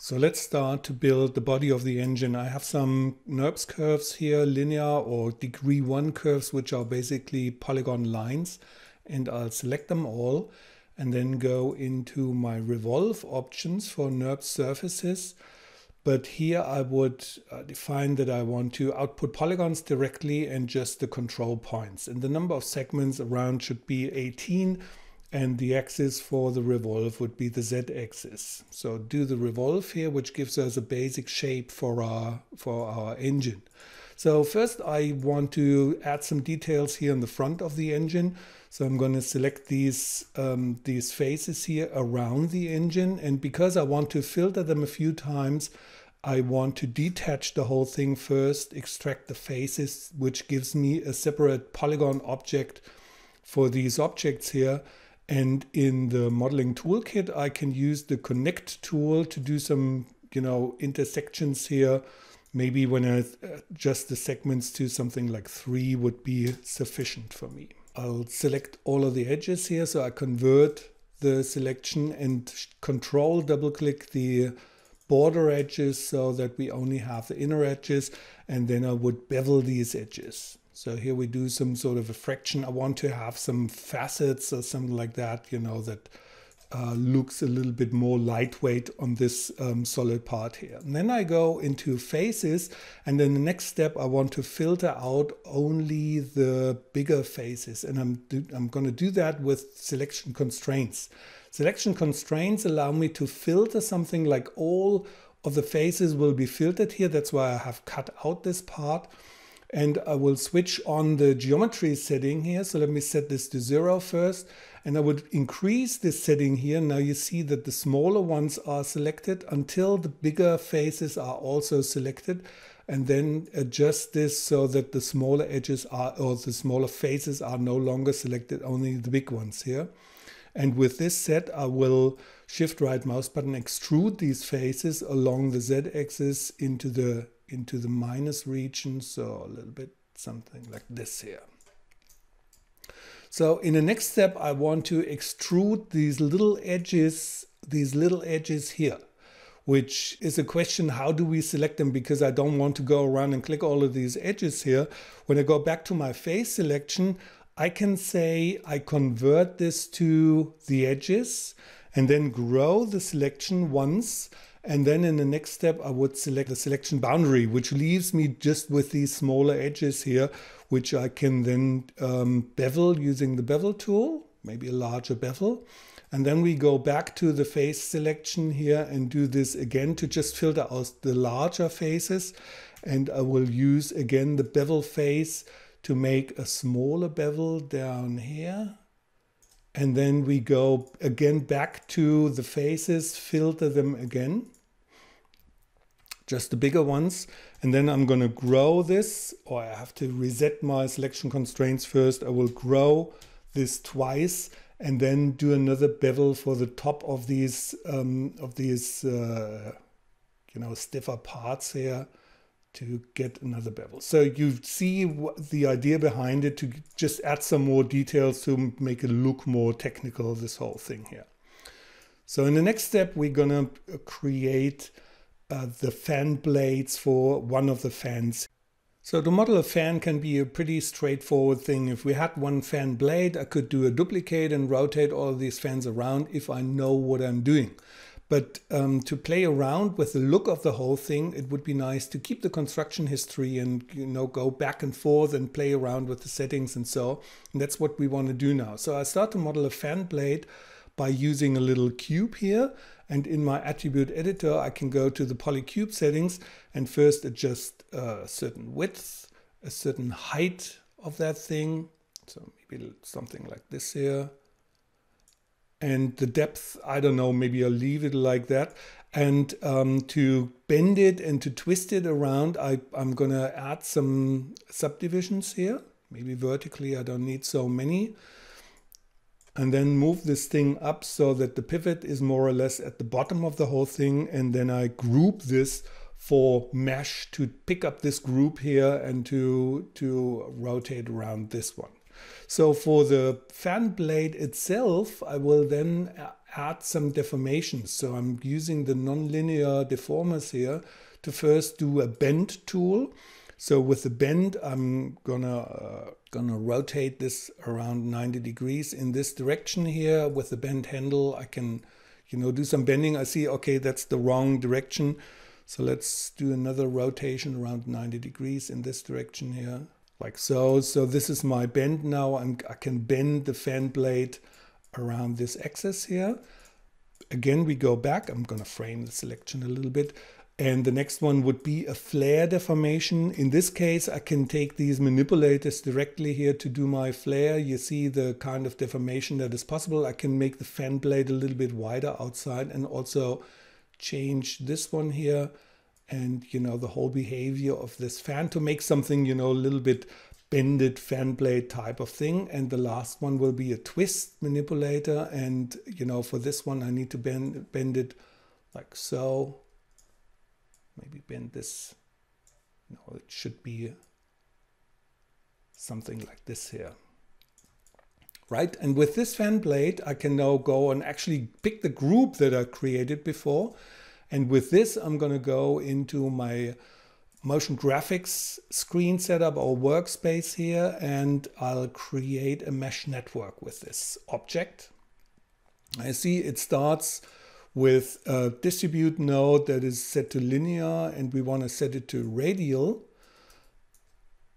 So let's start to build the body of the engine. I have some NURBS curves here, linear or degree one curves, which are basically polygon lines. And I'll select them all and then go into my revolve options for NURBS surfaces. But here I would uh, define that I want to output polygons directly and just the control points. And the number of segments around should be 18 and the axis for the revolve would be the z-axis. So do the revolve here, which gives us a basic shape for our, for our engine. So first I want to add some details here in the front of the engine. So I'm going to select these, um, these faces here around the engine. And because I want to filter them a few times, I want to detach the whole thing first, extract the faces, which gives me a separate polygon object for these objects here. And in the modeling toolkit, I can use the connect tool to do some, you know, intersections here. Maybe when I adjust the segments to something like three would be sufficient for me. I'll select all of the edges here. So I convert the selection and control double click the border edges so that we only have the inner edges. And then I would bevel these edges. So here we do some sort of a fraction. I want to have some facets or something like that, you know, that uh, looks a little bit more lightweight on this um, solid part here. And then I go into faces and then the next step I want to filter out only the bigger faces and I'm, I'm going to do that with selection constraints. Selection constraints allow me to filter something like all of the faces will be filtered here. That's why I have cut out this part and I will switch on the geometry setting here. So let me set this to zero first and I would increase this setting here. Now you see that the smaller ones are selected until the bigger faces are also selected and then adjust this so that the smaller edges are or the smaller faces are no longer selected, only the big ones here. And with this set, I will shift right mouse button extrude these faces along the Z axis into the into the minus region, so a little bit something like this here. So in the next step, I want to extrude these little edges, these little edges here, which is a question, how do we select them? Because I don't want to go around and click all of these edges here. When I go back to my face selection, I can say I convert this to the edges and then grow the selection once and then in the next step, I would select the selection boundary, which leaves me just with these smaller edges here, which I can then um, bevel using the bevel tool, maybe a larger bevel. And then we go back to the face selection here and do this again to just filter out the larger faces. And I will use again the bevel face to make a smaller bevel down here. And then we go again back to the faces, filter them again just the bigger ones. And then I'm going to grow this, or I have to reset my selection constraints first. I will grow this twice and then do another bevel for the top of these um, of these uh, you know stiffer parts here to get another bevel. So you see the idea behind it to just add some more details to make it look more technical, this whole thing here. So in the next step, we're gonna create uh, the fan blades for one of the fans. So to model a fan can be a pretty straightforward thing. If we had one fan blade, I could do a duplicate and rotate all these fans around if I know what I'm doing. But um, to play around with the look of the whole thing, it would be nice to keep the construction history and you know go back and forth and play around with the settings and so. And that's what we want to do now. So I start to model a fan blade by using a little cube here. And in my attribute editor, I can go to the polycube settings and first adjust a certain width, a certain height of that thing. So maybe something like this here. And the depth, I don't know, maybe I'll leave it like that. And um, to bend it and to twist it around, I, I'm going to add some subdivisions here. Maybe vertically, I don't need so many and then move this thing up so that the pivot is more or less at the bottom of the whole thing. And then I group this for MASH to pick up this group here and to, to rotate around this one. So for the fan blade itself, I will then add some deformations. So I'm using the nonlinear deformers here to first do a bend tool. So with the bend, I'm gonna uh, gonna rotate this around 90 degrees in this direction here. With the bend handle, I can, you know, do some bending. I see, okay, that's the wrong direction. So let's do another rotation around 90 degrees in this direction here, like so. So this is my bend now. I'm, I can bend the fan blade around this axis here. Again, we go back. I'm going to frame the selection a little bit. And the next one would be a flare deformation. In this case, I can take these manipulators directly here to do my flare. You see the kind of deformation that is possible. I can make the fan blade a little bit wider outside and also change this one here and, you know, the whole behavior of this fan to make something, you know, a little bit bended fan blade type of thing. And the last one will be a twist manipulator. And, you know, for this one, I need to bend, bend it like so. Maybe bend this. No, it should be something like this here. Right, and with this fan blade, I can now go and actually pick the group that I created before. And with this, I'm going to go into my motion graphics screen setup or workspace here and I'll create a MASH network with this object. I see it starts with a distribute node that is set to linear and we want to set it to radial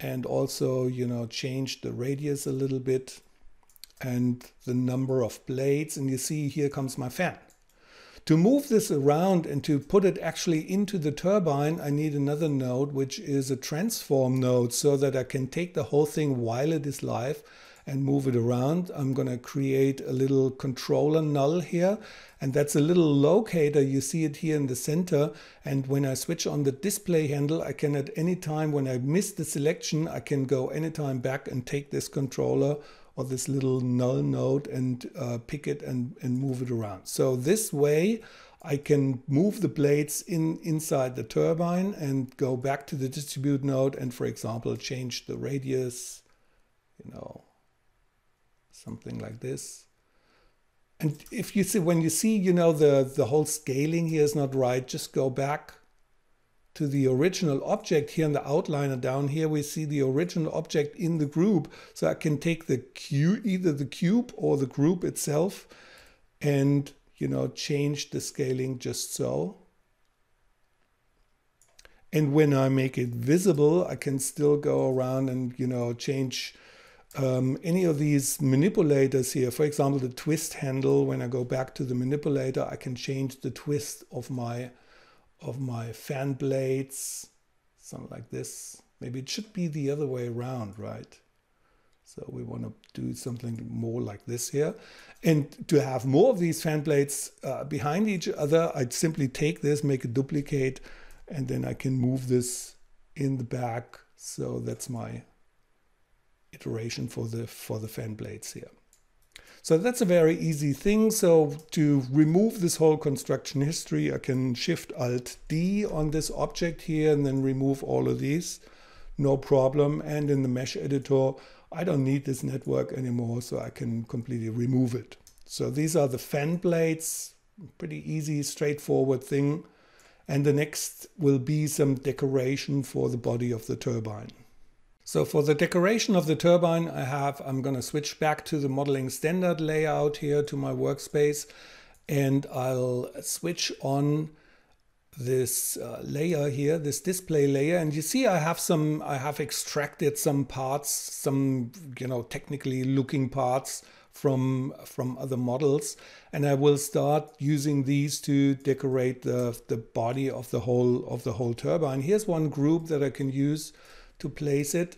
and also you know change the radius a little bit and the number of blades and you see here comes my fan. To move this around and to put it actually into the turbine, I need another node, which is a transform node, so that I can take the whole thing while it is live and move it around. I'm going to create a little controller null here, and that's a little locator. You see it here in the center. And when I switch on the display handle, I can at any time when I miss the selection, I can go anytime back and take this controller or this little null node and uh, pick it and, and move it around. So this way I can move the blades in inside the turbine and go back to the distribute node and for example change the radius, you know, something like this. And if you see, when you see, you know, the, the whole scaling here is not right, just go back to the original object here in the outliner down here we see the original object in the group. So I can take the cube either the cube or the group itself and you know change the scaling just so. And when I make it visible I can still go around and you know change um, any of these manipulators here. For example the twist handle when I go back to the manipulator I can change the twist of my of my fan blades, something like this. Maybe it should be the other way around, right? So we want to do something more like this here. And to have more of these fan blades uh, behind each other, I'd simply take this, make a duplicate, and then I can move this in the back. So that's my iteration for the, for the fan blades here. So that's a very easy thing. So to remove this whole construction history, I can Shift Alt D on this object here and then remove all of these. No problem. And in the MASH editor, I don't need this network anymore, so I can completely remove it. So these are the fan blades, pretty easy, straightforward thing. And the next will be some decoration for the body of the turbine. So for the decoration of the turbine, I have, I'm going to switch back to the modeling standard layout here to my workspace and I'll switch on this uh, layer here, this display layer. And you see, I have some, I have extracted some parts, some, you know, technically looking parts from, from other models. And I will start using these to decorate the, the body of the whole, of the whole turbine. Here's one group that I can use to place it.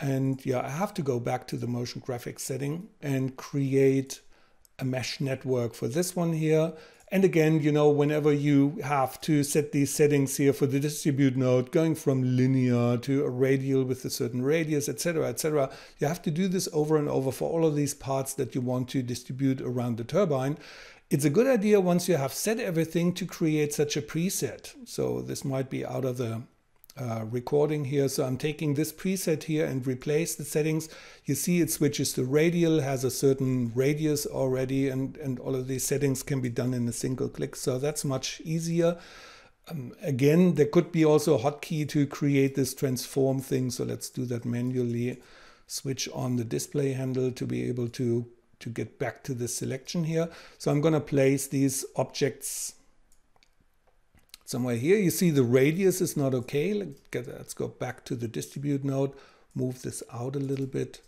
And yeah, I have to go back to the motion graphics setting and create a MASH network for this one here. And again, you know, whenever you have to set these settings here for the distribute node, going from linear to a radial with a certain radius, etc., etc., you have to do this over and over for all of these parts that you want to distribute around the turbine. It's a good idea once you have set everything to create such a preset. So this might be out of the uh, recording here. So I'm taking this preset here and replace the settings. You see it switches to radial, has a certain radius already, and, and all of these settings can be done in a single click. So that's much easier. Um, again, there could be also a hotkey to create this transform thing. So let's do that manually. Switch on the display handle to be able to, to get back to the selection here. So I'm going to place these objects somewhere here. You see the radius is not okay. Let's go back to the distribute node, move this out a little bit,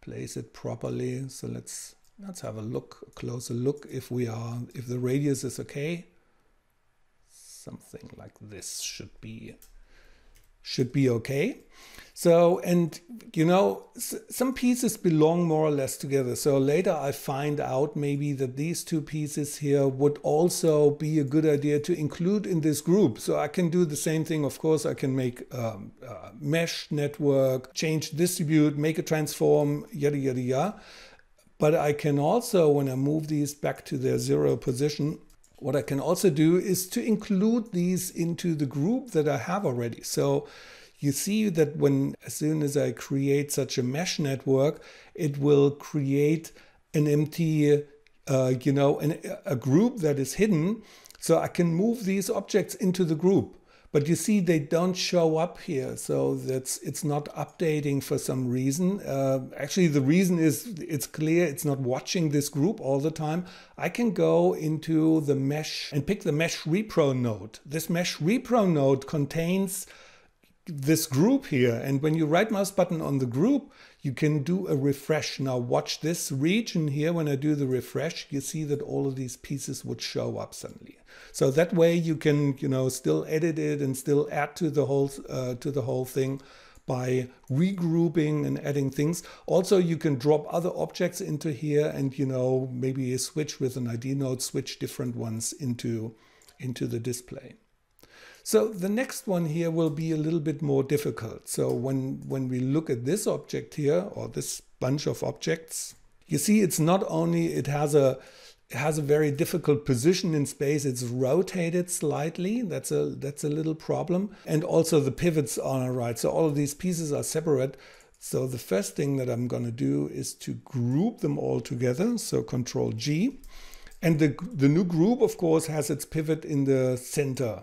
place it properly. So let's let's have a look, a closer look if we are if the radius is okay. Something like this should be should be okay. So, and you know, some pieces belong more or less together. So later I find out maybe that these two pieces here would also be a good idea to include in this group. So I can do the same thing. Of course, I can make um, a MASH network, change distribute, make a transform, yada, yada, yada. But I can also, when I move these back to their zero position, what I can also do is to include these into the group that I have already. So you see that when as soon as I create such a MASH network, it will create an empty, uh, you know, an, a group that is hidden. So I can move these objects into the group. But you see, they don't show up here, so that's it's not updating for some reason. Uh, actually, the reason is it's clear it's not watching this group all the time. I can go into the MASH and pick the MASH repro node. This MASH repro node contains this group here. And when you right mouse button on the group, you can do a refresh. Now watch this region here. When I do the refresh, you see that all of these pieces would show up suddenly. So that way you can, you know, still edit it and still add to the whole uh, to the whole thing by regrouping and adding things. Also, you can drop other objects into here and, you know, maybe switch with an ID node, switch different ones into, into the display. So the next one here will be a little bit more difficult. So when, when we look at this object here, or this bunch of objects, you see it's not only, it has a, it has a very difficult position in space. It's rotated slightly. That's a that's a little problem. And also the pivots are right. So all of these pieces are separate. So the first thing that I'm going to do is to group them all together. So Control G. And the, the new group, of course, has its pivot in the center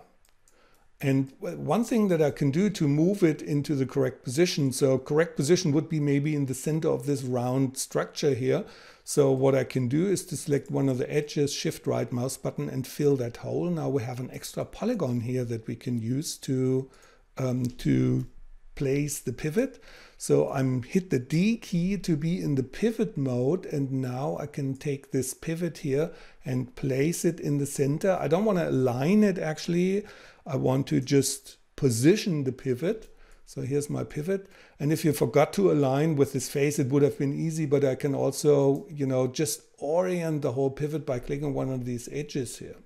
and one thing that I can do to move it into the correct position, so correct position would be maybe in the center of this round structure here. So what I can do is to select one of the edges, shift right mouse button and fill that hole. Now we have an extra polygon here that we can use to, um, to place the pivot. So I'm hit the D key to be in the pivot mode and now I can take this pivot here and place it in the center. I don't want to align it actually. I want to just position the pivot. So here's my pivot. And if you forgot to align with this face, it would have been easy, but I can also, you know, just orient the whole pivot by clicking one of these edges here.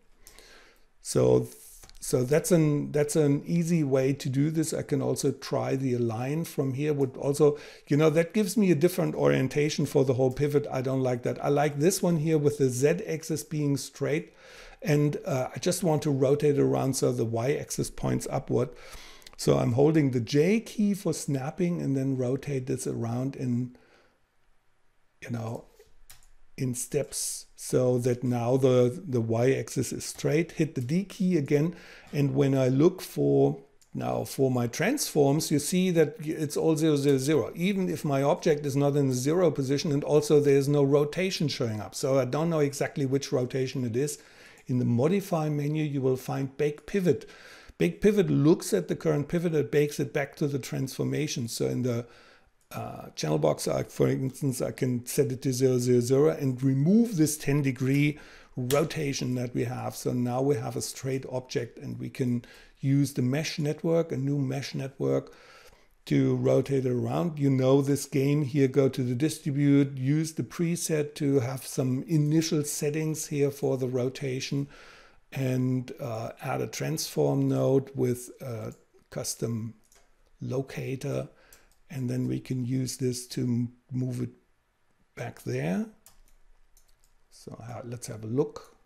So, so that's an that's an easy way to do this. I can also try the align from here. Would also, you know, that gives me a different orientation for the whole pivot. I don't like that. I like this one here with the Z axis being straight. And uh, I just want to rotate around so the y-axis points upward. So I'm holding the J key for snapping and then rotate this around in, you know, in steps so that now the, the y-axis is straight. Hit the D key again. And when I look for now for my transforms, you see that it's all 0, 0, 0, even if my object is not in the zero position and also there's no rotation showing up. So I don't know exactly which rotation it is. In the modify menu, you will find bake pivot. Bake pivot looks at the current pivot and bakes it back to the transformation. So in the uh, channel box, I, for instance, I can set it to 0, 0, 0 and remove this 10 degree rotation that we have. So now we have a straight object and we can use the MASH network, a new MASH network to rotate it around. You know this game here, go to the distribute, use the preset to have some initial settings here for the rotation and uh, add a transform node with a custom locator. And then we can use this to move it back there. So let's have a look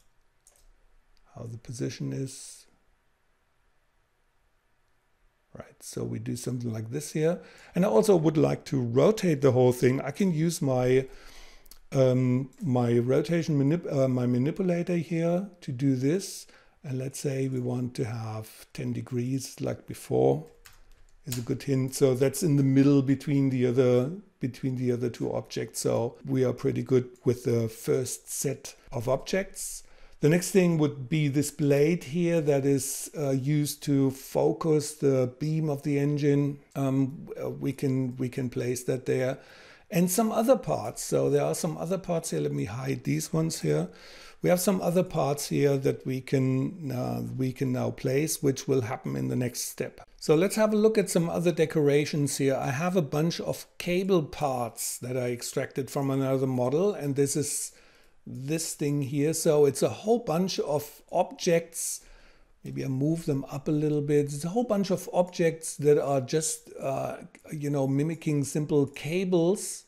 how the position is. right? So we do something like this here. And I also would like to rotate the whole thing. I can use my um, my rotation, manip uh, my manipulator here to do this. And let's say we want to have 10 degrees like before is a good hint. So that's in the middle between the other between the other two objects. So we are pretty good with the first set of objects. The next thing would be this blade here that is uh, used to focus the beam of the engine. Um, we can we can place that there, and some other parts. So there are some other parts here. Let me hide these ones here. We have some other parts here that we can uh, we can now place, which will happen in the next step. So let's have a look at some other decorations here. I have a bunch of cable parts that I extracted from another model, and this is this thing here. So it's a whole bunch of objects. Maybe I move them up a little bit. It's a whole bunch of objects that are just, uh, you know, mimicking simple cables.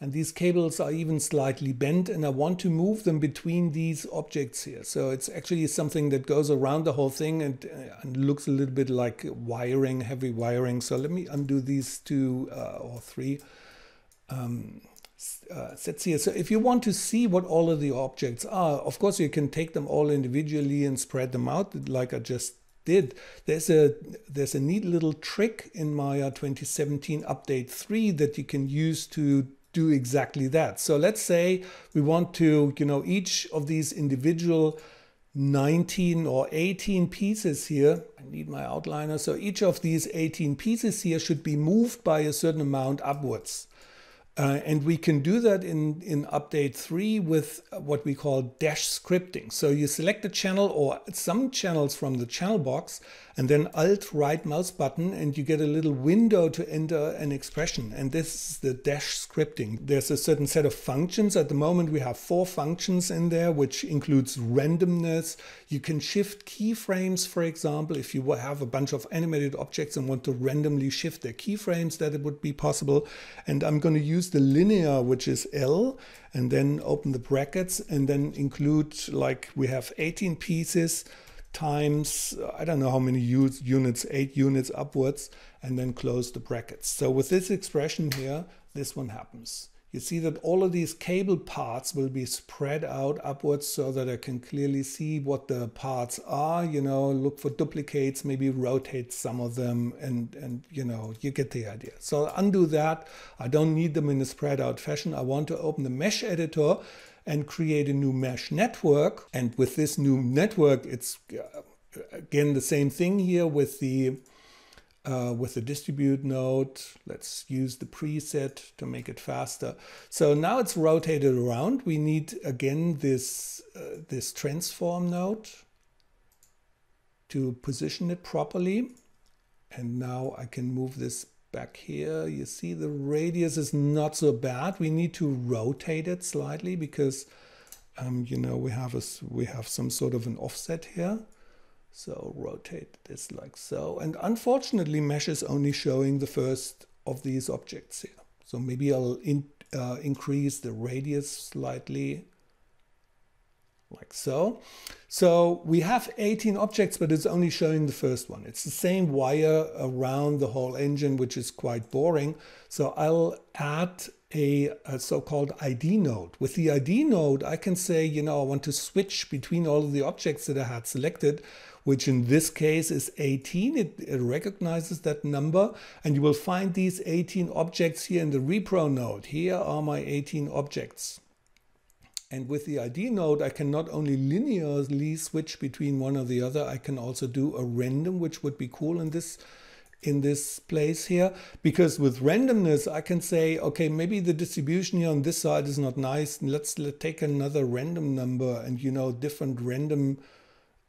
And these cables are even slightly bent and I want to move them between these objects here. So it's actually something that goes around the whole thing and, uh, and looks a little bit like wiring, heavy wiring. So let me undo these two uh, or three. Um, uh, sets here. So if you want to see what all of the objects are, of course you can take them all individually and spread them out like I just did. There's a there's a neat little trick in Maya 2017 update 3 that you can use to do exactly that. So let's say we want to, you know, each of these individual 19 or 18 pieces here. I need my outliner. So each of these 18 pieces here should be moved by a certain amount upwards. Uh, and we can do that in, in update 3 with what we call dash scripting. So you select a channel or some channels from the channel box and then alt right mouse button and you get a little window to enter an expression. And this is the dash scripting. There's a certain set of functions. At the moment we have four functions in there, which includes randomness. You can shift keyframes, for example, if you have a bunch of animated objects and want to randomly shift their keyframes, that it would be possible. And I'm going to use the linear, which is L, and then open the brackets and then include like we have 18 pieces times, I don't know how many units, eight units upwards, and then close the brackets. So with this expression here, this one happens you see that all of these cable parts will be spread out upwards so that I can clearly see what the parts are, you know, look for duplicates, maybe rotate some of them and, and you know, you get the idea. So undo that. I don't need them in a spread out fashion. I want to open the MASH editor and create a new MASH network. And with this new network, it's uh, again the same thing here with the uh, with the distribute node. Let's use the preset to make it faster. So now it's rotated around. We need again this, uh, this transform node to position it properly. And now I can move this back here. You see the radius is not so bad. We need to rotate it slightly because um, you know we have a, we have some sort of an offset here. So rotate this like so. And unfortunately, MASH is only showing the first of these objects here. So maybe I'll in, uh, increase the radius slightly like so. So we have 18 objects, but it's only showing the first one. It's the same wire around the whole engine, which is quite boring. So I'll add a, a so-called ID node. With the ID node, I can say, you know, I want to switch between all of the objects that I had selected which in this case is 18. It, it, recognizes that number and you will find these 18 objects here in the repro node. Here are my 18 objects. And with the ID node, I can not only linearly switch between one or the other, I can also do a random, which would be cool in this in this place here. Because with randomness I can say okay maybe the distribution here on this side is not nice. Let's, let's take another random number and you know different random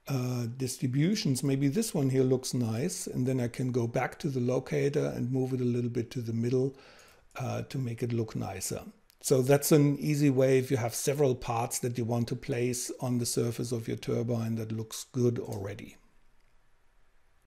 uh, distributions, maybe this one here looks nice, and then I can go back to the locator and move it a little bit to the middle uh, to make it look nicer. So that's an easy way if you have several parts that you want to place on the surface of your turbine that looks good already.